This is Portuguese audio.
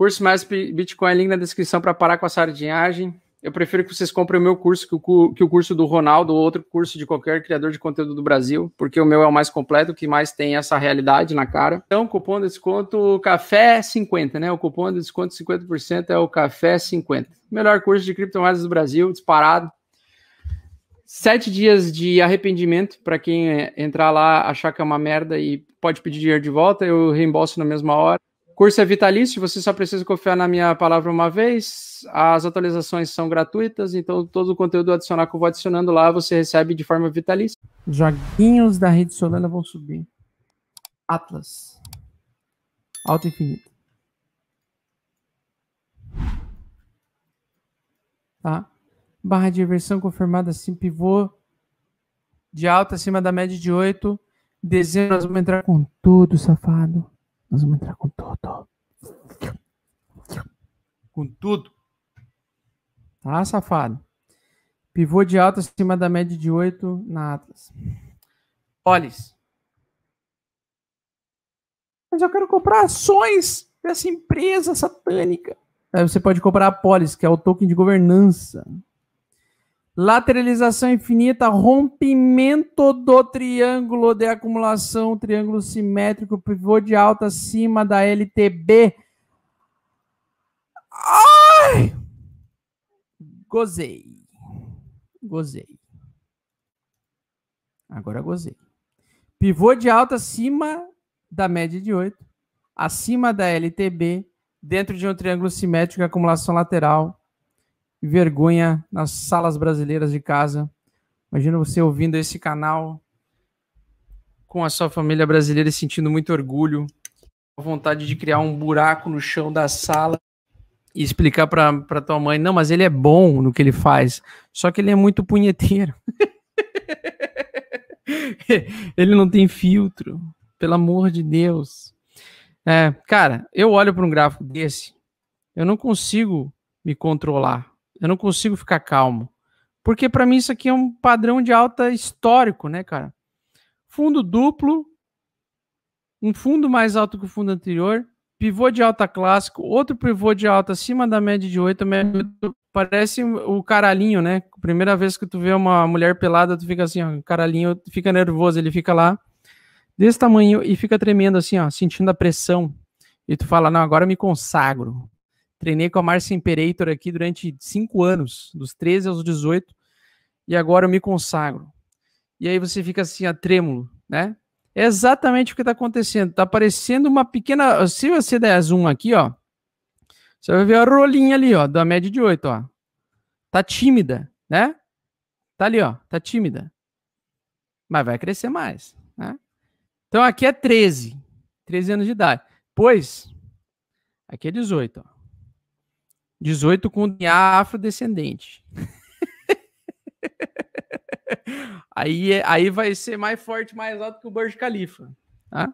Curso mais Bitcoin, link na descrição para parar com a sardinhagem. Eu prefiro que vocês comprem o meu curso que o, que o curso do Ronaldo ou outro curso de qualquer criador de conteúdo do Brasil, porque o meu é o mais completo, que mais tem essa realidade na cara. Então, cupom de desconto Café 50, né? O cupom de desconto 50% é o Café 50. Melhor curso de criptomoedas do Brasil, disparado. Sete dias de arrependimento para quem entrar lá, achar que é uma merda e pode pedir dinheiro de volta, eu reembolso na mesma hora. Curso é vitalício, você só precisa confiar na minha palavra uma vez. As atualizações são gratuitas, então todo o conteúdo adicional que eu vou adicionando lá você recebe de forma vitalícia. Os joguinhos da rede Solana vão subir. Atlas. Alto infinito. Tá? Barra de inversão confirmada assim, pivô de alta acima da média de 8. Dezembro nós vamos entrar com tudo, safado. Nós vamos entrar com tudo. Com tudo. Tá, safado? Pivô de alta acima da média de 8 na Atlas. Polis. Mas eu quero comprar ações dessa empresa satânica. Aí você pode comprar a Polis, que é o token de governança. Lateralização infinita, rompimento do triângulo de acumulação, triângulo simétrico, pivô de alta acima da LTB. Ai! Gozei. Gozei. Agora gozei. Pivô de alta acima da média de 8, acima da LTB, dentro de um triângulo simétrico, acumulação lateral vergonha nas salas brasileiras de casa. Imagina você ouvindo esse canal com a sua família brasileira e sentindo muito orgulho, a vontade de criar um buraco no chão da sala e explicar para tua mãe, não, mas ele é bom no que ele faz, só que ele é muito punheteiro. ele não tem filtro, pelo amor de Deus. É, cara, eu olho para um gráfico desse, eu não consigo me controlar. Eu não consigo ficar calmo. Porque para mim isso aqui é um padrão de alta histórico, né, cara? Fundo duplo, um fundo mais alto que o fundo anterior, pivô de alta clássico, outro pivô de alta acima da média de 8, parece o caralhinho, né? Primeira vez que tu vê uma mulher pelada, tu fica assim, ó, caralhinho fica nervoso, ele fica lá desse tamanho e fica tremendo assim, ó, sentindo a pressão. E tu fala, não, agora me consagro. Treinei com a Marcia Imperator aqui durante cinco anos, dos 13 aos 18, e agora eu me consagro. E aí você fica assim, a trêmulo, né? É exatamente o que está acontecendo. Está aparecendo uma pequena. Se você der zoom aqui, ó, você vai ver a rolinha ali, ó, da média de 8, ó. Tá tímida, né? Tá ali, ó, tá tímida. Mas vai crescer mais, né? Então aqui é 13, 13 anos de idade. Pois, aqui é 18, ó. 18 com DNA afrodescendente. aí, é, aí vai ser mais forte, mais alto que o Burj Khalifa. Tá?